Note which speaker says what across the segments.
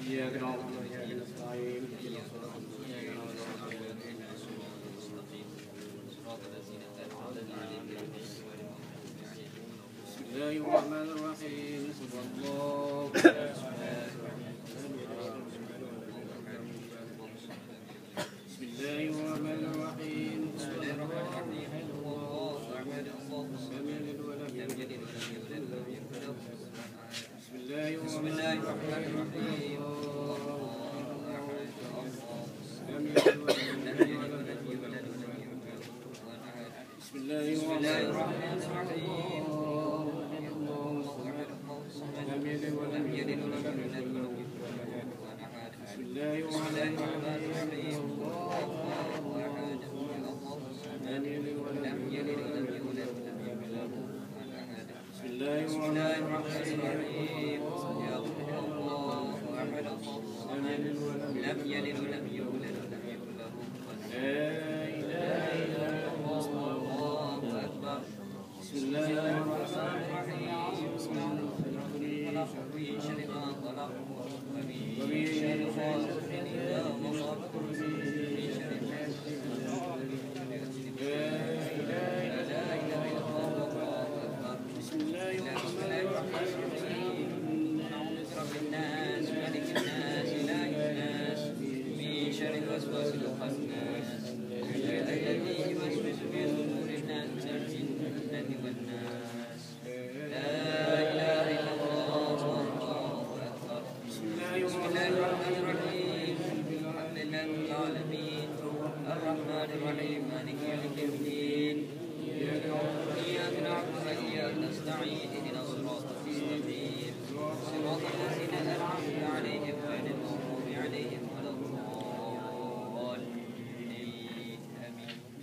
Speaker 1: بسم الله الرحمن الرحيم. صلى الله بسم الله الرحمن الرحيم صلى الله عليه لم يلد ولم يولد بسم الله الرحمن الرحيم لم يلد ولم يولد بسم الله الرحمن الرحيم. اللهم صل لم يلد ولم يولد ولم يكن له كفوا احد بسم الله الرحمن الرحيم لم يلد ولم يولد ولم يكن له بسم الله الرحمن الرحيم لم يلد ولم
Speaker 2: لم يلد ولم يولد.
Speaker 1: الله
Speaker 2: خلق as well as your husband.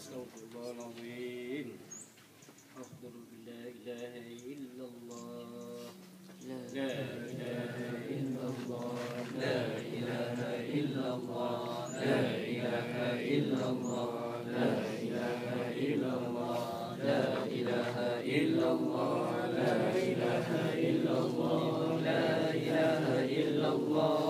Speaker 1: أستغفر الله العظيم. أفضل لا إله إلا الله. لا إله إلا الله.
Speaker 2: لا إله إلا الله. لا إله إلا الله. لا إله إلا الله. لا إله إلا الله. لا إله إلا الله. لا إله إلا الله.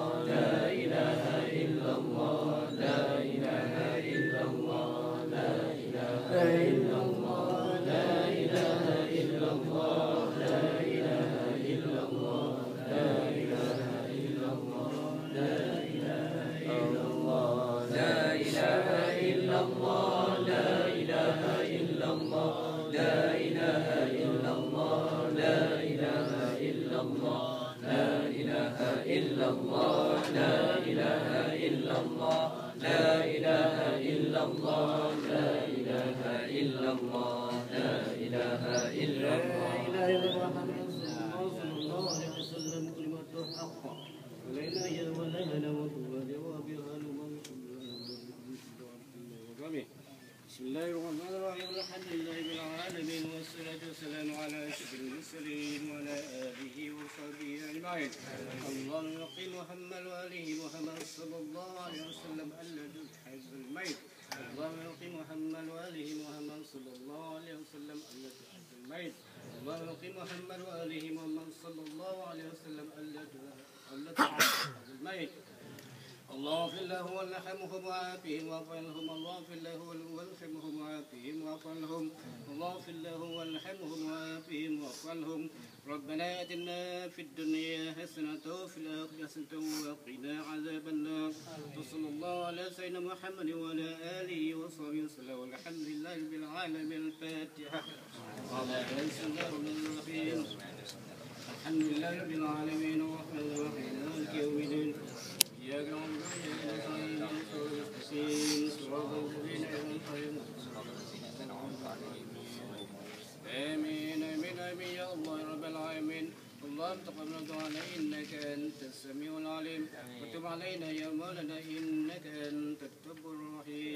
Speaker 2: إلا الله. لا إله إلا الله لا إله إلا الله لا إله إلا الله لا إله إلا الله لا إله إلا الله لا إله إلا الله
Speaker 1: صلى الله عليه وسلم كلمة الحق ولا إله إلا الله لا نموت ولا وبها نموت بسم الله الرحمن الرحيم. الحمد لله رب العالمين والصلاة والسلام على أشرف المرسلين وعلى آله وصحبه أجمعين. اللهم يقي محمد وآله محمد صلى الله عليه وسلم الذي حيث الميت. اللهم يقي محمد وآله محمد صلى الله عليه وسلم الذي حيث الميت. اللهم يقي محمد وآله محمد صلى الله عليه وسلم الذي الله في الله والرحمهم وعافهم واعف عنهم الله في الله والرحمهم وعافهم واعف عنهم الله في الله والرحمهم وعافهم واعف عنهم ربنا آتنا في الدنيا حسنة وفي الآخرة حسنة وقنا عذاب النار. وصلى الله على سيدنا محمد وعلى آله وصحبه وسلم. والحمد لله رب العالمين. الفاتحة. بسم الله الرحمن الرحيم. الحمد لله رب العالمين الرحمن الرحيم مالك يوم الدين إياك نعبد وإياك نستعين اهدنا الصراط المستقيم صراط الذين أنعمت عليهم آمين آمين آمين يا الله رب العالمين اللهم تقبل دعانا إنك أنت السميع العليم وتب علينا يا مولانا إنك أنت التواب الرحيم